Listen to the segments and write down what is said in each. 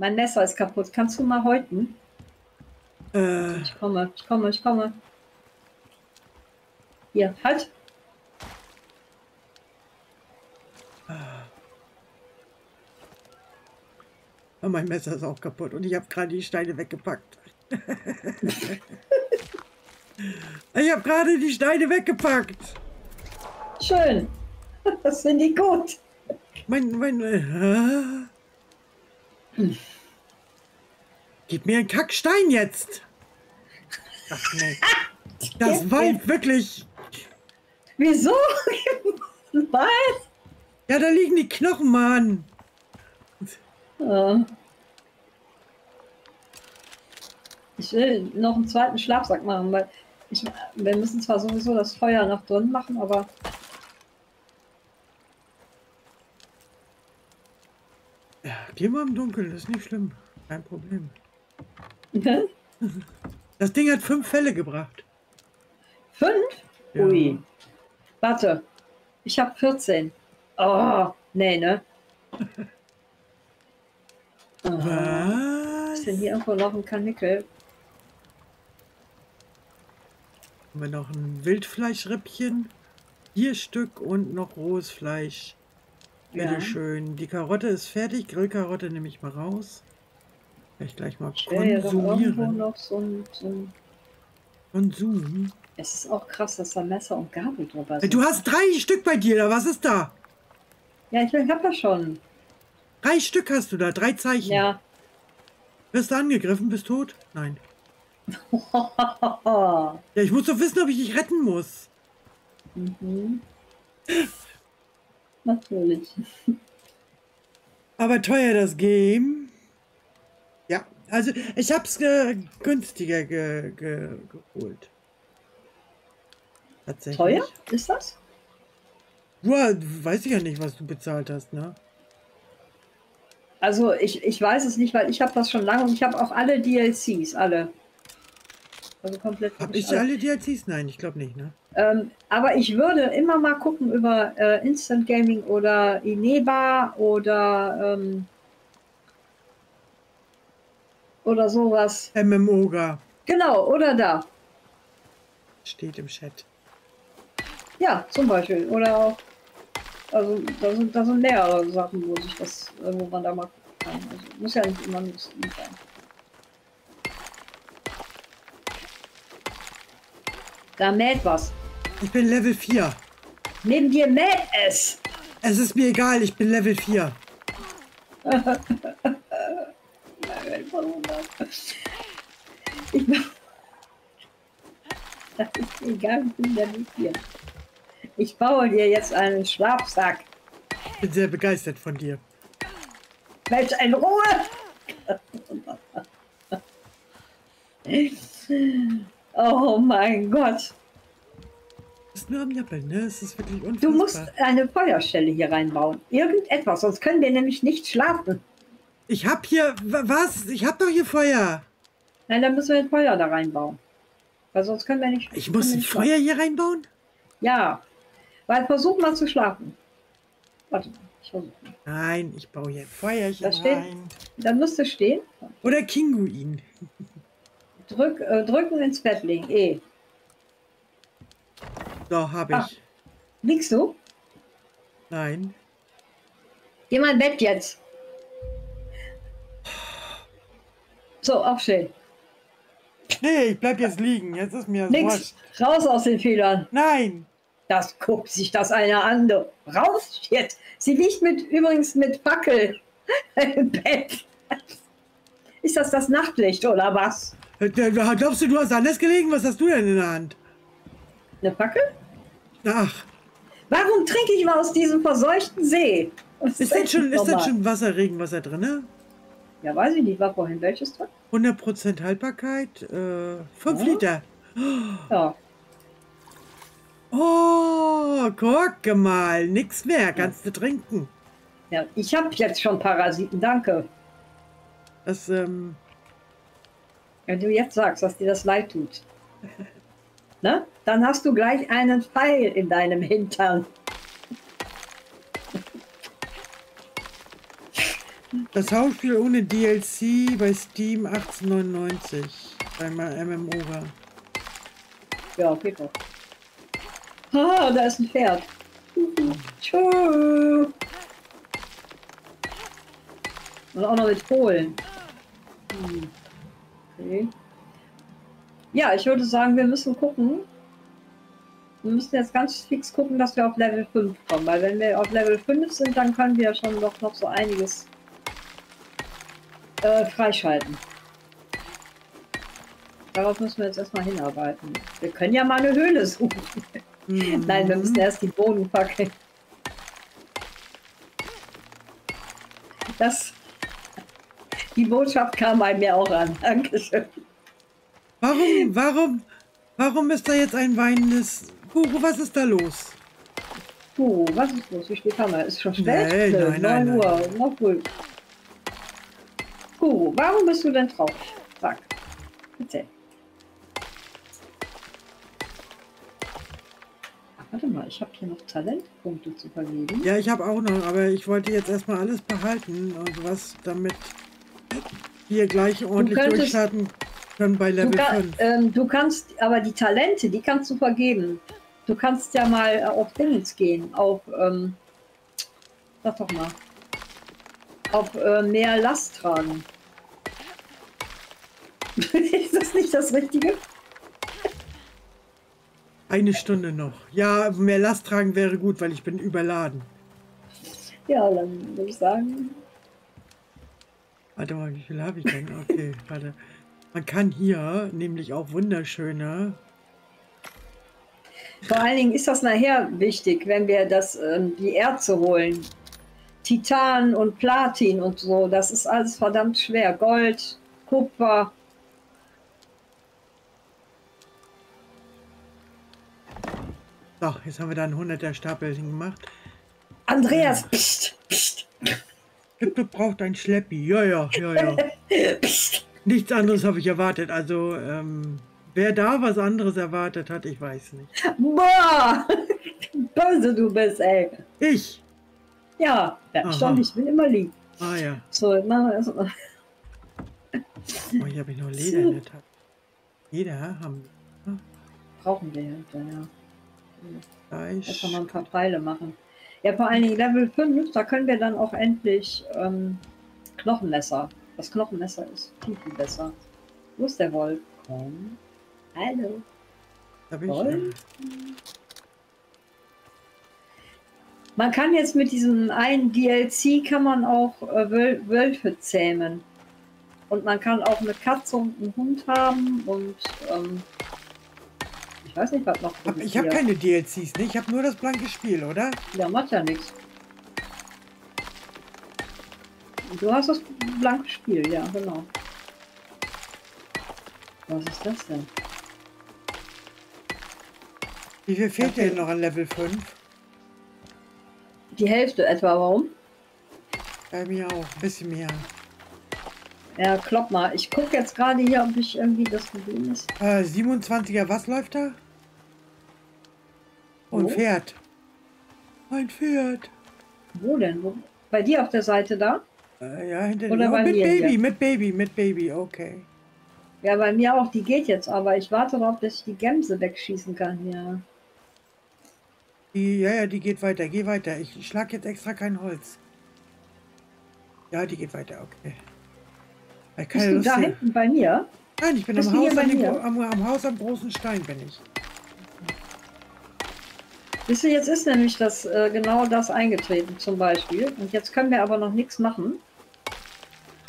Mein Messer ist kaputt. Kannst du mal häuten? Äh, Ich komme, ich komme, ich komme. Hier, halt. oh, mein Messer ist auch kaputt und ich habe gerade die Steine weggepackt. ich habe gerade die Steine weggepackt. Schön. Das finde ich gut. Mein, mein, äh, Gib mir einen Kackstein jetzt. Ach nee. Das war jetzt wirklich. Wieso? Was? Ja, da liegen die Knochen, Mann. Ja. Ich will noch einen zweiten Schlafsack machen, weil ich, wir müssen zwar sowieso das Feuer noch drin machen, aber Ja, geh mal im Dunkeln, das ist nicht schlimm. Kein Problem. Das Ding hat fünf Fälle gebracht. fünf? Ja. Ui. Warte, ich habe 14. Oh, nee, ne? Oh, Was? ist denn hier irgendwo noch ein Kanickel? Haben wir noch ein Wildfleischrippchen, vier Stück und noch rohes Fleisch. Bitte Ja. schön. Die Karotte ist fertig. Grillkarotte nehme ich mal raus. Ich gleich mal irgendwo konsumieren. noch so ein, so ein... Konsum. Es ist auch krass, dass da Messer und Gabel drüber sind. Du hast drei Stück bei dir. Was ist da? Ja, ich hab das schon. Drei Stück hast du da, drei Zeichen. Ja. Wirst du angegriffen, bist tot? Nein. mhm. Ja, ich muss doch wissen, ob ich dich retten muss. Natürlich. Aber teuer das Game. Ja, also ich hab's ge günstiger ge ge geholt. Tatsächlich. Teuer ist das? Ja, weiß ich ja nicht, was du bezahlt hast, ne? Also ich, ich weiß es nicht, weil ich habe das schon lange und ich habe auch alle DLCs, alle. Also komplett. Hab ich alle DLCs? Nein, ich glaube nicht, ne? Ähm, aber ich würde immer mal gucken über äh, Instant Gaming oder Ineba oder ähm, oder sowas. MMOGA Genau, oder da. steht im Chat. Ja, zum Beispiel. Oder auch, also da sind, da sind mehrere Sachen, wo sich das, äh, wo man da mal gucken kann. Also muss ja nicht immer nur sein. Da mäht was. Ich bin Level 4. Neben dir mäht es. Es ist mir egal, ich bin Level 4. Ich mach- Das ist egal, ich bin der hier. Ich baue dir jetzt einen Schlafsack. Ich bin sehr begeistert von dir. Mensch, in Ruhe! Oh mein Gott. Das ist nur am Jappeln, ne? Es ist wirklich unfassbar. Du musst eine Feuerstelle hier reinbauen. Irgendetwas, sonst können wir nämlich nicht schlafen. Ich hab hier... wa- Was? Ich hab doch hier Feuer. Nein, dann müssen wir ein Feuer da reinbauen. Weil sonst können wir nicht. Ich muss ein Feuer hier reinbauen? Ja. Weil versuch mal zu schlafen. Warte mal. Ich versuch mal. Nein, ich baue hier ein Feuerchen Da steht- rein. Dann müsste stehen. Oder Kinguin. Drück, äh, drücken ins Bett legen. E. So, hab Ah. ich. Liegst du? Nein. Geh mal in Bett jetzt. So, aufstehen. Nee, ich bleib jetzt liegen. Jetzt ist mir das Nix. wurscht. Raus aus den Fehlern. Nein. Das guckt sich das eine an. Raus jetzt. Sie liegt mit übrigens mit Fackel im Bett. Ist das das Nachtlicht oder was? Äh, Glaubst du, du hast anders gelegen? Was hast du denn in der Hand? Eine Fackel? Ach, Warum trinke ich mal aus diesem verseuchten See? Was ist denn das schon, ist denn schon Wasser, Regenwasser drin? Ne? Ja, weiß ich nicht. War vorhin welches drin? 100% Haltbarkeit, äh, 5 Ja. Liter. Ja. Oh, guck mal, nix mehr, kannst du trinken. ja ich habe jetzt schon Parasiten. Danke. Das, ähm, Wenn du jetzt sagst, dass dir das leid tut. Ne? Dann hast du gleich einen Pfeil in deinem Hintern. Das Hauptspiel ohne DLC bei Steam 1899. Bei MMO war. Ja, geht doch. Ah, da ist ein Pferd. Tschö. Und auch noch mit Polen. Okay. Ja, ich würde sagen, wir müssen gucken. Wir müssen jetzt ganz fix gucken, dass wir auf Level 5 kommen. Weil wenn wir auf Level 5 sind, dann können wir schon noch, noch so einiges äh, freischalten. Darauf müssen wir jetzt erstmal hinarbeiten. Wir können ja mal eine Höhle suchen. Mhm. Nein, wir müssen erst die Boden packen. Das, die Botschaft kam bei mir auch an. Dankeschön. Warum, warum, warum ist da jetzt ein weinendes... Guru, was ist da los? Guru, was ist los? Wie spät haben wir? Ist schon spät? Nein, nein, 9 nein, Uhr, noch früh. Guru, warum bist du denn traurig? Sag, erzähl. Warte mal, ich habe hier noch Talentpunkte zu vergeben. Ja, ich habe auch noch, aber ich wollte jetzt erstmal alles behalten und was damit wir gleich ordentlich könntest, durchstarten können bei Level du kann, 5. Ähm, du kannst, aber die Talente, die kannst du vergeben. Du kannst ja mal auf Dingens gehen, auf, ähm, sag doch mal, auf äh, mehr Last tragen. Ist das nicht das Richtige? Eine Stunde noch. Ja, mehr Last tragen wäre gut, weil ich bin überladen. Ja, dann würde ich sagen. Warte mal, wie viel habe ich denn? Okay, warte. Man kann hier nämlich auch wunderschöne. Vor allen Dingen ist das nachher wichtig, wenn wir das, ähm, die Erze holen. Titan und Platin und so, das ist alles verdammt schwer. Gold, Kupfer. So, jetzt haben wir da einen 100er Stapel gemacht. Andreas, pst, pst. Du brauchst ein Schleppi. Ja, ja, ja, ja. pst. Nichts anderes habe ich erwartet. Also, ähm, wer da was anderes erwartet hat, ich weiß nicht. Boah! Böse du bist, ey. Ich? Ja, ja schon, ich bin immer lieb. Ah ja. So, wir erstmal. Oh, hier habe ich noch Leder in der Tasche. Leder haben wir. Brauchen wir ja. Fleisch. Da kann man ein paar Pfeile machen. Ja, vor allen Dingen Level 5, da können wir dann auch endlich ähm, Knochenmesser. Das Knochenmesser ist viel, viel besser. Wo ist der Wolf? Komm. Hallo. Da bin Wolf? Man kann jetzt mit diesem einen DLC kann man auch äh, Wölfe zähmen. Und man kann auch eine Katze und einen Hund haben und ähm, ich weiß nicht, was noch. Ich habe keine DLCs, ne? Ich habe nur das blanke Spiel, oder? Ja, macht ja nichts. Du hast das blanke Spiel, ja, genau. Was ist das denn? Wie viel fehlt okay. dir noch an Level 5? Die Hälfte etwa, warum? Bei mir auch, ein bisschen mehr. Ja, klopp mal. Ich gucke jetzt gerade hier, ob ich irgendwie das Problem ist. Äh, 27er, was läuft da? Und oh. Pferd. Ein Pferd. Wo denn? Wo? Bei dir auf der Seite da? Äh, ja, hinter dir. Oh, mit Baby, hier? mit Baby, mit Baby, okay. Ja, bei mir auch. Die geht jetzt, aber ich warte darauf, dass ich die Gämse wegschießen kann. Ja. Die, ja, ja, die geht weiter. Geh weiter. Ich, schlag jetzt extra kein Holz. Ja, die geht weiter, okay. Bist du da hinten bei mir? Nein, ich bin am Haus, dem, am, am Haus am großen Stein bin ich. Wisst ihr, jetzt ist nämlich das äh, genau das eingetreten zum Beispiel. Und jetzt können wir aber noch nichts machen.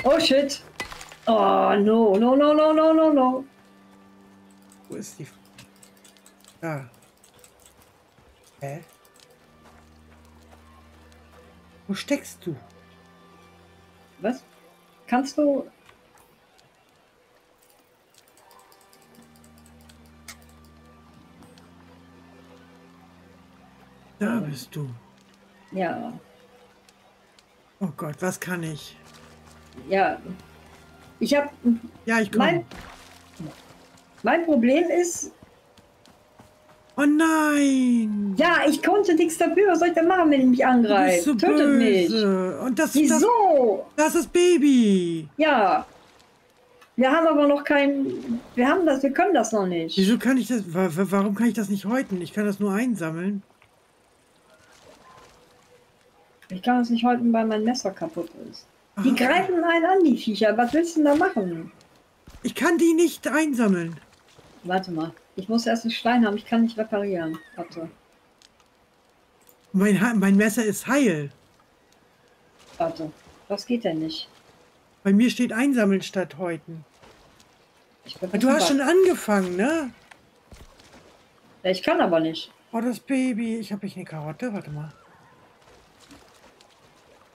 Oh shit. Oh no, no, no, no, no, no, no. Wo ist die? Da. Hä? Wo steckst du? Was? Kannst du Da bist du. Ja. Oh Gott, was kann ich? Ja. Ich habe. Ja, ich komme. Mein, mein, Problem ist. Oh nein! Ja, ich konnte nichts dafür. Was soll ich denn machen, wenn ich mich angreift? so Tötet mich. böse. Und das, das, Wieso? das ist Baby. Ja. Wir haben aber noch kein. Wir haben das, wir können das noch nicht. Wieso kann ich das, wa- wa- warum kann ich das nicht häuten? Ich kann das nur einsammeln. Ich kann das nicht halten, weil mein Messer kaputt ist. Die Ah. greifen einen an, die Viecher. Was willst du denn da machen? Ich kann die nicht einsammeln. Warte mal. Ich muss erst einen Stein haben. Ich kann nicht reparieren. Warte. Mein, Ha- mein Messer ist heil. Warte. Was geht denn nicht? Bei mir steht einsammeln statt häuten. Du hast schon angefangen, ne? Ja, ich kann aber nicht. Oh, das Baby. Ich habe ich eine Karotte? Warte mal.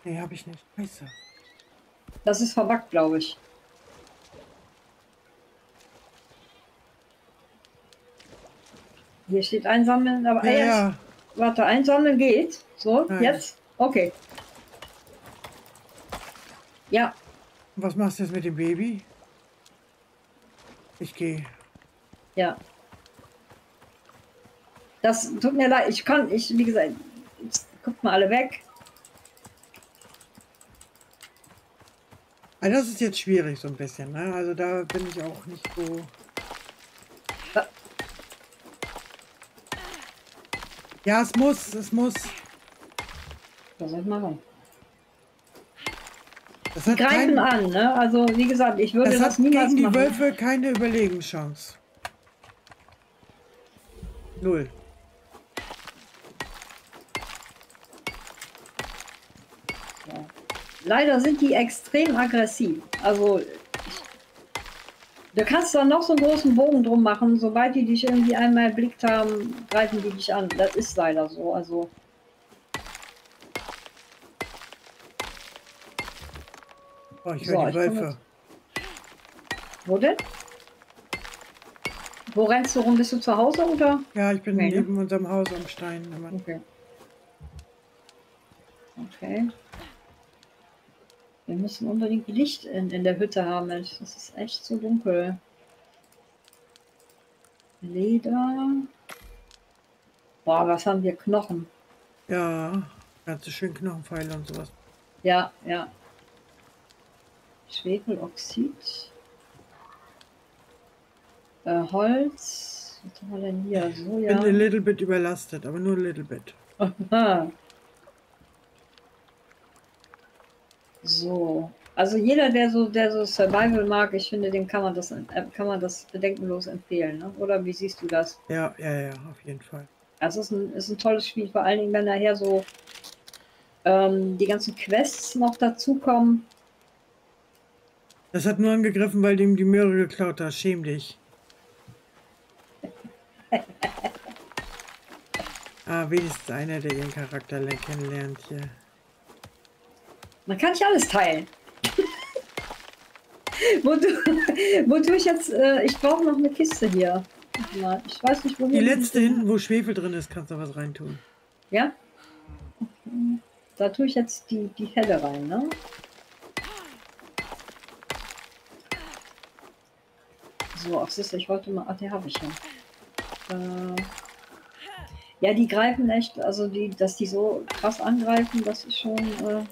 Nee, habe ich nicht. Scheiße. Das ist verbuggt, glaube ich. Hier steht einsammeln, aber Ja, ah, jetzt, ja. warte, einsammeln geht. So, Nein. jetzt? Okay. Ja, Was machst du jetzt mit dem Baby? Ich gehe. ja. Das tut mir leid, ich kann, ich, wie gesagt, guckt mal alle weg. Also das ist jetzt schwierig so ein bisschen, ne? Also da bin ich auch nicht so. Ja, es muss, es muss. Was soll ich machen? Das hat, greifen kein, an, ne? Also, wie gesagt, ich würde das das, niemals gegen die machen. Wölfe keine Überlebenschance. Null. Ja. Leider sind die extrem aggressiv. Also du kannst da noch so einen großen Bogen drum machen, sobald die dich irgendwie einmal erblickt haben, greifen die dich an. Das ist leider so. Also Oh, ich So, höre ich die Wölfe. wo denn? Wo rennst du rum? Bist du zu Hause oder? Ja, ich bin Nee, ne? neben unserem Haus am Stein. Okay. Okay. Wir müssen unbedingt Licht in, in der Hütte haben. Das ist echt so dunkel. Leder. Boah, was haben wir? Knochen. Ja, ganze schön Knochenpfeile und sowas. Ja, ja. Schwefeloxid. Äh, Holz. Was haben wir denn hier? Ich bin Soja. a little bit überlastet, aber nur a little bit. Aha. So. Also jeder, der so, der so Survival mag, ich finde, dem kann man das, äh, kann man das bedenkenlos empfehlen, ne? Oder wie siehst du das? Ja, ja, ja, auf jeden Fall. Also es ist ein, ist ein tolles Spiel, vor allen Dingen, wenn nachher so ähm, die ganzen Quests noch dazukommen. Das hat nur angegriffen, weil dem die Möhre geklaut hat. Schäm dich. ah, wenigstens einer, der ihren Charakter le- kennenlernt hier. Man kann nicht alles teilen. Wodu- Wodurch jetzt, äh, ich brauche noch eine Kiste hier. Ich weiß nicht, wo Die letzte hinten, wo Schwefel drin ist, kannst du was reintun. Ja? Okay. Da tue ich jetzt die, die Felle rein, ne? So, ach siehst du, ich wollte mal, ach, die habe ich ja. Äh, ja, die greifen echt, also die, dass die so krass angreifen, das ist schon, äh,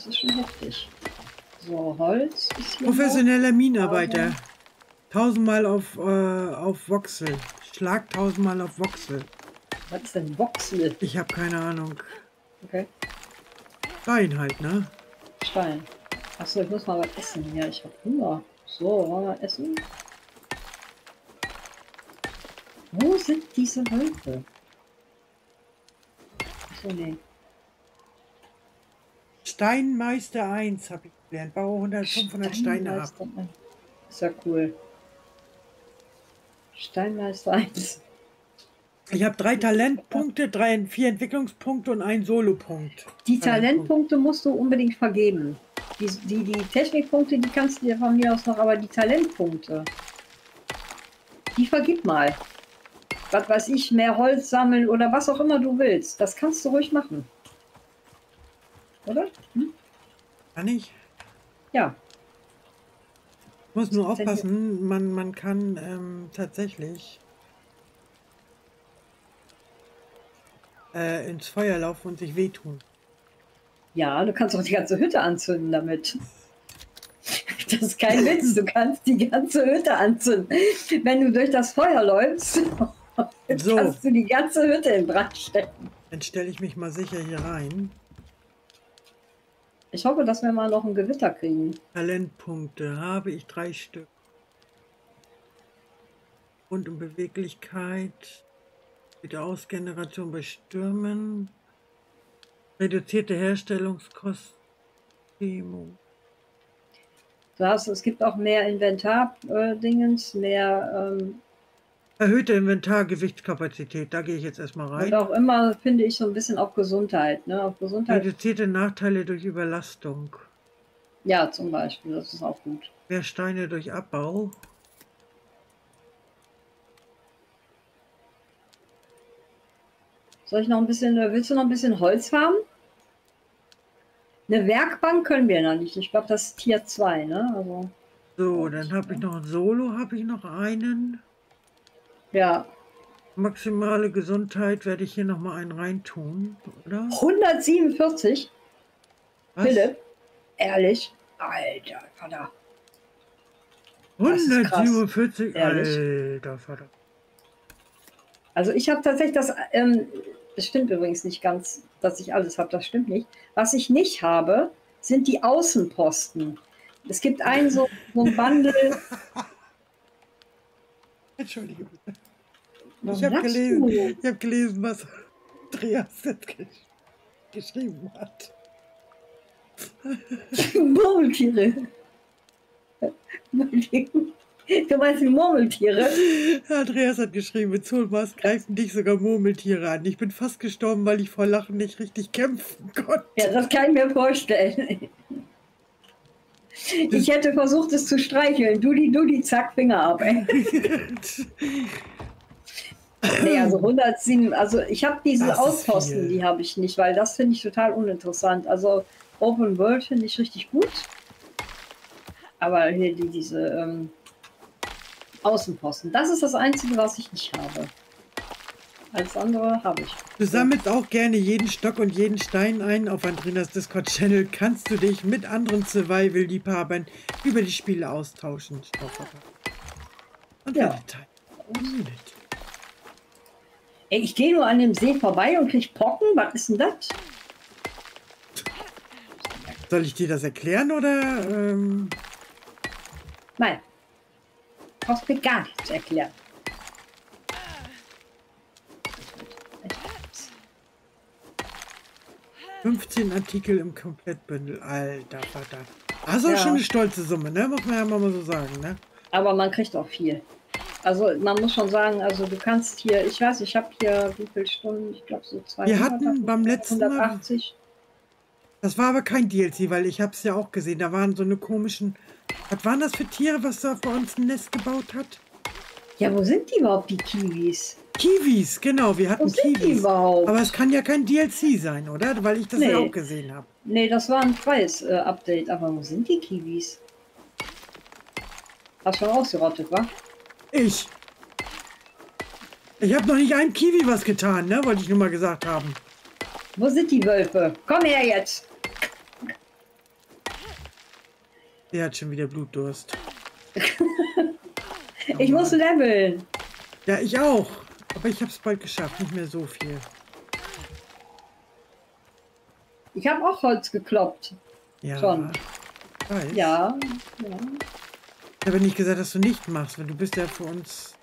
das ist schon heftig. So, Holz ist hier. Professioneller Minenarbeiter. Tausendmal auf, äh, auf Voxel. Schlag tausendmal auf Voxel. Was ist denn Voxel? Ich habe keine Ahnung. Okay. Rein halt, ne? Stein. Achso, ich muss mal was essen hier. Ich habe Hunger. So, wollen wir essen? Wo sind diese Wölfe? Achso, nee. Steinmeister 1 habe ich gelernt. Baue 100, 500 Steine ab. Ist ja cool. Steinmeister 1. Ich habe drei Talentpunkte, drei, vier Entwicklungspunkte und einen Solopunkt. Die Talentpunkte musst du unbedingt vergeben. Die, die, die Technikpunkte, die kannst du dir von mir aus noch, aber die Talentpunkte, die vergib mal. Was weiß ich, mehr Holz sammeln oder was auch immer du willst. Das kannst du ruhig machen. Oder? Hm? Kann ich? Ja. Muss nur aufpassen, man, man kann ähm, tatsächlich äh, ins Feuer laufen und sich wehtun. Ja, du kannst doch die ganze Hütte anzünden damit. Das ist kein Witz, du kannst die ganze Hütte anzünden. Wenn du durch das Feuer läufst, So. kannst du die ganze Hütte in Brand stecken. Dann stelle ich mich mal sicher hier rein. Ich hoffe, dass wir mal noch ein Gewitter kriegen. Talentpunkte habe ich drei Stück. Und um Beweglichkeit, Wiederausgeneration bei Stürmen, reduzierte Herstellungskosten, Demo. Du hast, es gibt auch mehr Inventar-Dingens, mehr ähm, Erhöhte Inventargewichtskapazität, da gehe ich jetzt erstmal und rein. auch immer, finde ich, so ein bisschen auf Gesundheit. Ne? Auf Gesundheit, Reduzierte Nachteile durch Überlastung. ja, zum Beispiel, das ist auch gut. Mehr Steine durch Abbau. Soll ich noch ein bisschen, willst du noch ein bisschen Holz haben? Eine Werkbank können wir noch nicht. Ich glaube, das ist Tier 2, ne? Also, So, dann habe ich noch ein Solo, habe ich noch einen. Ja. Maximale Gesundheit werde ich hier nochmal einen reintun, oder? 147, Was? Philipp. Ehrlich. Alter, Vater. das ist krass. 147, Ehrlich. alter Vater. Also ich habe tatsächlich das, ähm, das stimmt übrigens nicht ganz, dass ich alles habe, das stimmt nicht. Was ich nicht habe, sind die Außenposten. Es gibt einen so, so ein Bundle. Entschuldige bitte. Ich habe gelesen, ich hab gelesen, was Andreas jetzt gesch geschrieben hat. Murmeltiere. Du meinst die Murmeltiere? Andreas hat geschrieben, mit Zulmas greifen dich sogar Murmeltiere an. Ich bin fast gestorben, weil ich vor Lachen nicht richtig kämpfen konnte. Ja, das kann ich mir vorstellen. Ich hätte versucht, es zu streicheln. Dudi, dudi, zack, Finger ab. Nee, also 107, also ich habe diese Ausposten, die habe ich nicht, weil das finde ich total uninteressant. Also Open World finde ich richtig gut. Aber hier die, diese ähm, Außenposten, das ist das Einzige, was ich nicht habe. Alles andere habe ich. Du sammelst auch gerne jeden Stock und jeden Stein ein. Auf Andrinas Discord-Channel kannst du dich mit anderen Survival-Liebhabern über die Spiele austauschen. Und Ja. Community. Ey, ich gehe nur an dem See vorbei und krieg Pocken. Was ist denn das? Soll ich dir das erklären oder? Ähm, Nein. Brauchst mir gar nichts erklären. 15 Artikel im Komplettbündel. Alter Vater. Also Ja. schon eine stolze Summe, ne? Muss man ja mal so sagen, ne? Aber man kriegt auch viel. Also man muss schon sagen, also du kannst hier, ich weiß, ich habe hier wie viele Stunden, ich glaube so 200. Wir hatten beim letzten Mal, 180. das war aber kein DLC, weil ich habe es ja auch gesehen. Da waren so eine komischen, was waren das für Tiere, was da bei uns ein Nest gebaut hat? Ja, wo sind die überhaupt, die Kiwis? Kiwis, genau, wir hatten Kiwis. Aber es kann ja kein DLC sein, oder? Weil ich das Nee. ja auch gesehen habe. nee, das war ein freies äh, Update, aber wo sind die Kiwis? Hast schon ausgerottet, wa? Ich. Ich habe noch nicht einem Kiwi was getan, ne? Wollte ich nur mal gesagt haben. Wo sind die Wölfe? Komm her jetzt! Der hat schon wieder Blutdurst. Ich muss leveln. Ja, ich auch. Aber ich habe es bald geschafft. Nicht mehr so viel. Ich habe auch Holz gekloppt. Ja. Schon. ich Weiß. Ja, ja. Ich habe nicht gesagt, dass du nicht machst, weil du bist ja für uns.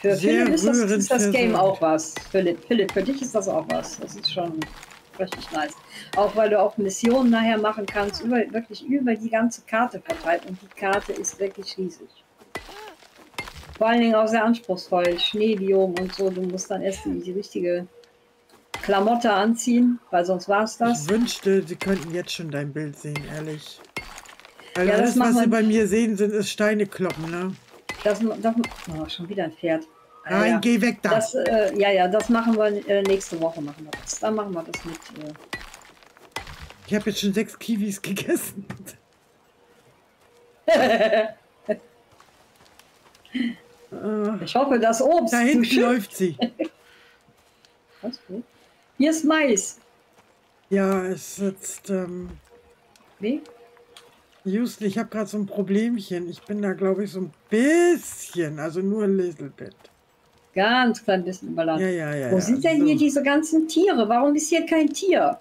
Für Sehr Philipp ist das, ist das Game auch was. Philipp, Philipp, für dich ist das auch was. Das ist schon richtig nice. Auch weil du auch Missionen nachher machen kannst, über, wirklich über die ganze Karte verteilt. Und die Karte ist wirklich riesig. Vor allen Dingen auch sehr anspruchsvoll. Schneebiom und so. Du musst dann erst die, die richtige Klamotte anziehen, weil sonst war es das. Ich wünschte, sie könnten jetzt schon dein Bild sehen, ehrlich. Weil Ja, das alles, was sie bei mir sehen, sind ist Steine kloppen, ne? Das, das, oh, schon wieder ein Pferd. Ah, Nein, ja. geh weg da. Das, äh, ja, ja, das machen wir äh, nächste Woche. Machen wir das. Dann machen wir das mit. Äh, Ich habe jetzt schon sechs Kiwis gegessen. Ich hoffe, das Obst. da hinten läuft sie. Hier ist Mais. Ja, es sitzt. Ähm, Wie? Houston, ich habe gerade so ein Problemchen. Ich bin da, glaube ich, so ein bisschen, also nur ein little bit. Ganz klein bisschen überladen. Ja, ja, ja. Wo sind denn so. hier diese ganzen Tiere? Warum ist hier kein Tier?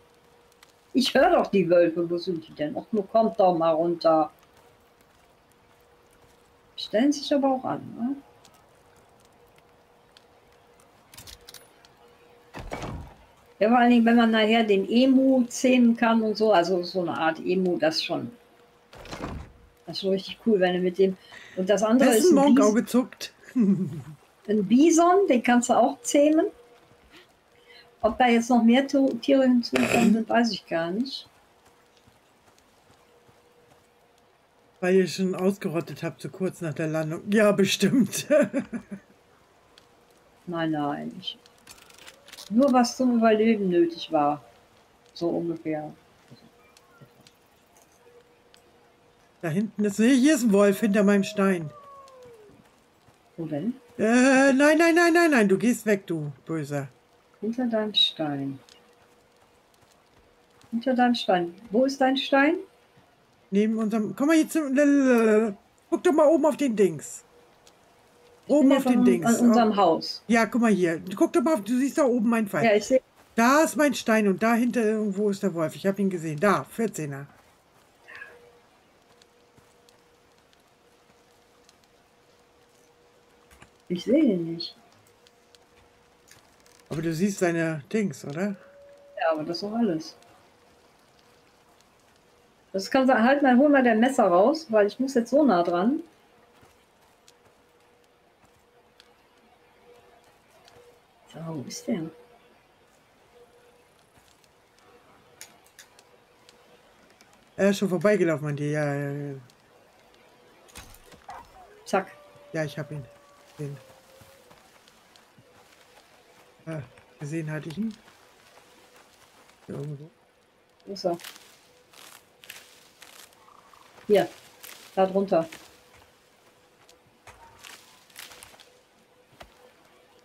Ich höre doch die Wölfe. Wo sind die denn? Ach, nur kommt doch mal runter. Stellen sich aber auch an. Ne? Ja, vor allen Dingen, wenn man nachher den Emu zähmen kann und so, also so eine Art Emu, das schon. Das ist schon richtig cool, wenn du mit dem. Und das andere ist Dessen ein, Bis Monkauge zuckt. ein Bison, den kannst du auch zähmen. Ob da jetzt noch mehr Tiere hinzugekommen sind, weiß ich gar nicht. Weil ihr schon ausgerottet habt, so kurz nach der Landung. Ja, bestimmt. Nein, nein. Ich, nur was zum Überleben nötig war. So ungefähr. da hinten ist. Hier ist ein Wolf hinter meinem Stein. Wo denn? Äh, nein, nein, nein, nein, nein. Du gehst weg, du Böser. Hinter deinem Stein. Hinter deinem Stein. Wo ist dein Stein? Neben unserem. Komm mal jetzt. zum-. Guck doch mal oben auf den Dings. Oben auf den Dings. An unserem Haus. Ja, guck mal hier. Guck doch mal, auf- du siehst da oben meinen Pfeil. Ja, ich sehe. Da ist mein Stein und dahinter irgendwo ist der Wolf. Ich habe ihn gesehen. Da, 14er. Ich sehe ihn nicht. Aber du siehst seine Dings, oder? Ja, aber das ist doch alles. Das kann sein. Halt mal, hol mal der Messer raus, weil ich muss jetzt so nah dran. So, wo ist der? Er ist schon vorbeigelaufen an dir. Ja, ja, ja. Zack. ja ich habe ihn. Gesehen. Ah, gesehen hatte ich ihn. Hier irgendwo. Wo ist er? Hier. Da drunter.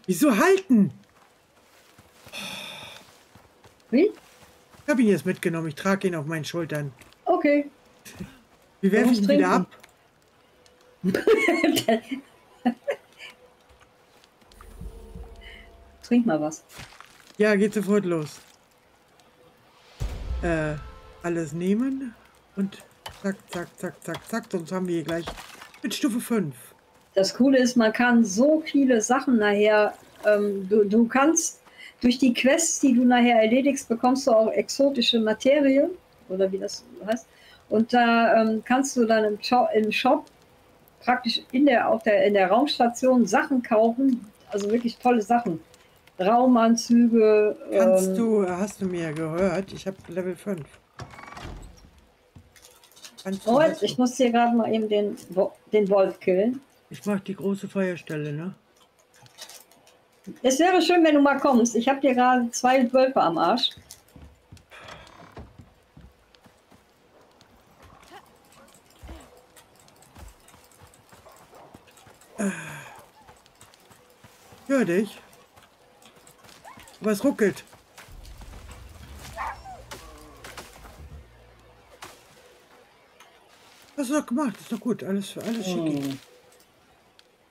Wieso halten? Wie? Ich habe ihn jetzt mitgenommen. Ich trage ihn auf meinen Schultern. Okay. Wie werfe ich ihn musst wieder ab? Trink mal was. Ja, geht sofort los. Äh, alles nehmen und zack, zack, zack, zack, zack. Sonst haben wir hier gleich mit Stufe 5. Das Coole ist, man kann so viele Sachen nachher, ähm, du, du kannst durch die Quests, die du nachher erledigst, bekommst du auch exotische Materien oder wie das heißt. Und da ähm, kannst du dann im, Shop, im Shop praktisch in der, auf der, in der Raumstation Sachen kaufen, also wirklich tolle Sachen. Raumanzüge. Kannst ähm, du, hast du mir gehört, ich habe Level 5. Kannst ich muss hier gerade mal eben den, den Wolf killen. ich mach die große Feuerstelle, ne? Es wäre schön, wenn du mal kommst. Ich habe dir gerade zwei Wölfe am Arsch. Hör dich. Aber es ruckelt. Hast du doch gemacht, ist doch gut, alles, alles schicki. Hm.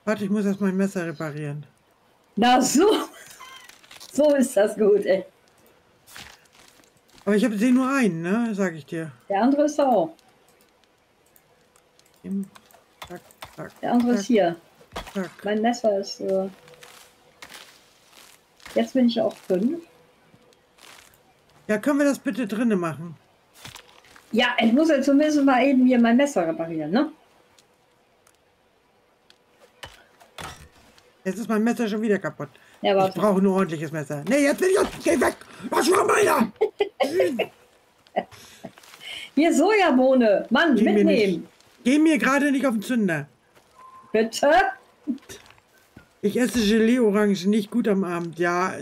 Warte, ich muss erst mein Messer reparieren. Na so. So ist das gut, ey. Aber ich habe den nur einen, ne? Sag ich dir. Der andere ist auch. Im- Zack, zack, Der andere ist hier. zack. Mein Messer ist. Äh Jetzt bin ich auch fünf. Ja, können wir das bitte drinnen machen? Ja, ich muss ja zumindest mal eben hier mein Messer reparieren, ne? Jetzt ist mein Messer schon wieder kaputt. Ja, Ich brauche ein ordentliches Messer. Nee, jetzt will ich. Geh weg! Das war meiner! Hier Sojabohne. Mann, Geh mir mitnehmen. nicht. Geh mir gerade nicht auf den Zünder. Bitte? Ich esse Gelee-Orangen nicht gut am Abend. Ja,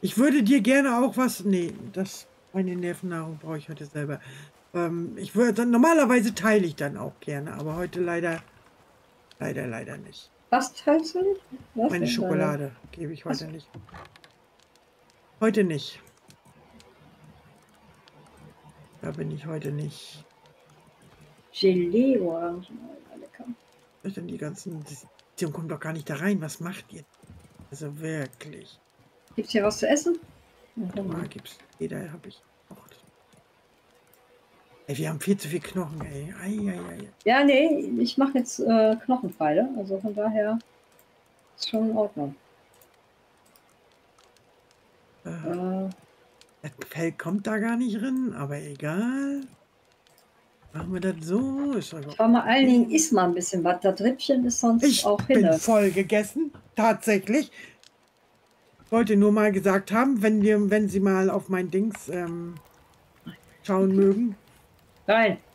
ich würde dir gerne auch was. Nee, das. Meine Nervennahrung brauche ich heute selber. Ähm, ich würde normalerweise teile ich dann auch gerne, aber heute leider, leider, leider nicht. Was du? Was Meine? Schokolade gebe ich heute nicht. Heute nicht. Da bin ich heute nicht. Gelee. Oh, lecker. Was denn die ganzen. Die kommt doch gar nicht da rein. Was macht ihr? Also wirklich. Gibt's hier was zu essen? Ja, Da dann- gibt's. Jeder habe ich. Ey, wir haben viel zu viel Knochen, ey. Ei, ei, ei. Ja, nee, ich mache jetzt äh, Knochenpfeile. Also von daher ist schon in Ordnung. Äh, Äh, das Fell kommt da gar nicht drin, aber egal. Machen wir das so. Ist doch vor allen Dingen isst mal ein bisschen was. Das Rippchen ist sonst Ich auch bin hinne. voll gegessen, tatsächlich. Wollte nur mal gesagt haben, wenn wir, wenn Sie mal auf mein Dings ähm, schauen mögen. Nein.